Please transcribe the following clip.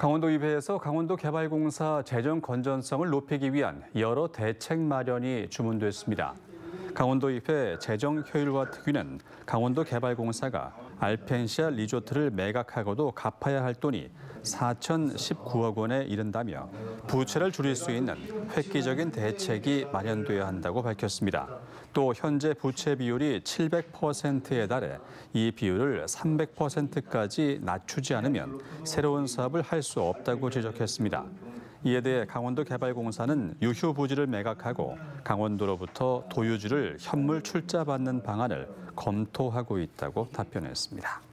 강원도의회에서 강원도개발공사 재정 건전성을 높이기 위한 여러 대책 마련이 주문됐습니다. 강원도의회 재정 효율화 특위는 강원도개발공사가 알펜시아 리조트를 매각하고도 갚아야 할 돈이 4,019억 원에 이른다며 부채를 줄일 수 있는 획기적인 대책이 마련돼야 한다고 밝혔습니다. 또 현재 부채 비율이 700%에 달해 이 비율을 300%까지 낮추지 않으면 새로운 사업을 할 수 없다고 지적했습니다. 이에 대해 강원도개발공사는 유휴 부지를 매각하고 강원도로부터 도유지를 현물 출자받는 방안을 검토하고 있다고 답변했습니다.